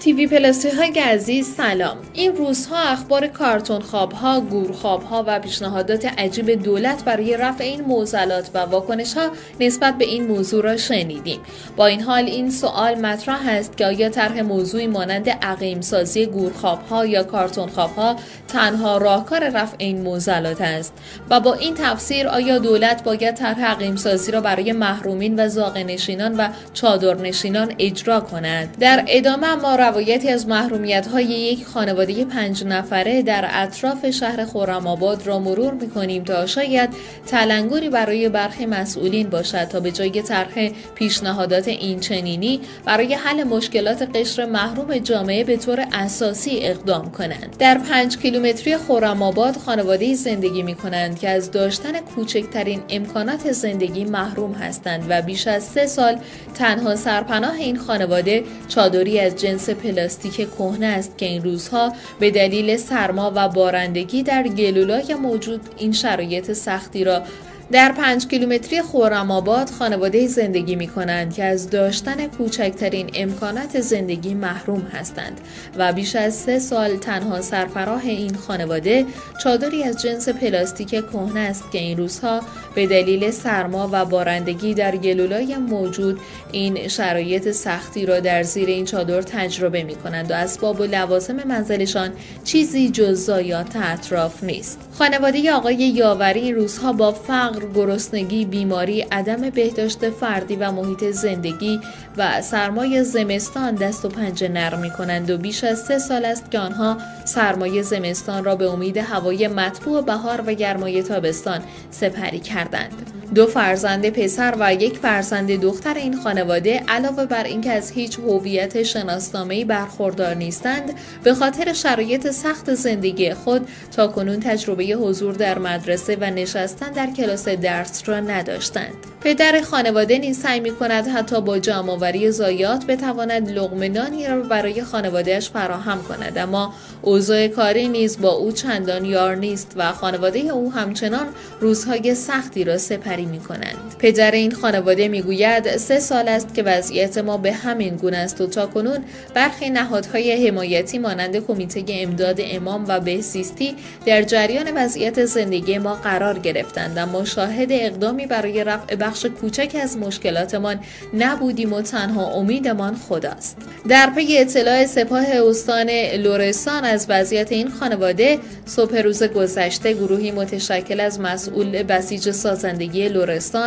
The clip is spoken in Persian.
تیوی پلاسی های عزیز سلام. این روزها اخبار کارتون خواب ها گور خواب ها و پیشنهادات عجیب دولت برای رفع این معضلات و واکنش ها نسبت به این موضوع را شنیدیم. با این حال این سوال مطرح است که آیا طرح موضوعی مانند عقیم سازی گور خواب ها یا کارتون خواب ها تنها راهکار رفع این معضلات است؟ و با این تفسیر آیا دولت باید طرح عقیم سازی را برای محرومین و زاغ نشینان و چادر نشینان اجرا کند؟ در ادامه ما روایتی از محرومیت های یک خانواده پنج نفره در اطراف شهر خورم آباد را مرور می کنیم تا شاید تلنگری برای برخی مسئولین باشد تا به جای طرح پیشنهادات این چنینی برای حل مشکلات قشر محروم جامعه به طور اساسی اقدام کنند. در پنج کیلومتری خورم آباد خانواده زندگی می کنند که از داشتن کوچکترین امکانات زندگی محروم هستند و بیش از سه سال تنها سرپناه این خانواده چادری از جنس پلاستیک کهنه است که این روزها به دلیل سرما و بارندگی در گلولای موجود این شرایط سختی را در پنج کیلومتری خورم آباد خانواده زندگی می کنند که از داشتن کوچکترین امکانات زندگی محروم هستند و بیش از سه سال تنها سرفراه این خانواده چادری از جنس پلاستیک کهنه است که این روزها به دلیل سرما و بارندگی در گلولای موجود این شرایط سختی را در زیر این چادر تجربه می کنند و اسباب و لوازم منزلشان چیزی جز ضایعات اطراف نیست. خانواده آقای یاوری این روزها با فقر گرسنگی، بیماری، عدم بهداشت فردی و محیط زندگی و سرمای زمستان دست و پنجه نرم می کنند و بیش از سه سال است که آنها سرمایه زمستان را به امید هوای مطبوع بهار و گرمای تابستان سپری کردند. دو فرزند پسر و یک فرزند دختر این خانواده علاوه بر اینکه از هیچ هویت شناسنامه‌ای برخوردار نیستند به خاطر شرایط سخت زندگی خود تا کنون تجربه حضور در مدرسه و نشستن در کلاس درس را نداشتند پدر خانواده نیز سعی می کند حتی با جمعآوری زایات بتواند لغمنانی را برای خانوادهش فراهم کند اما اوضاع کاری نیز با او چندان یار نیست و خانواده او همچنان روزهای سختی را سپری می کنند. پدر این خانواده می گوید سه سال است که وضعیت ما به همین گونه است و تا کنون برخی نهادهای حمایتی مانند کمیته امداد امام و بهزیستی در جریان وضعیت زندگی ما قرار گرفتند اما شاهد اقدامی برای رفع بخش کوچک از مشکلاتمان نبودیم و تنها امیدمان خداست. در پی اطلاع سپاه استان لورستان از وضعیت این خانواده صبح روز گذشته گروهی متشکل از مسئول بسیج سازندگی لورستان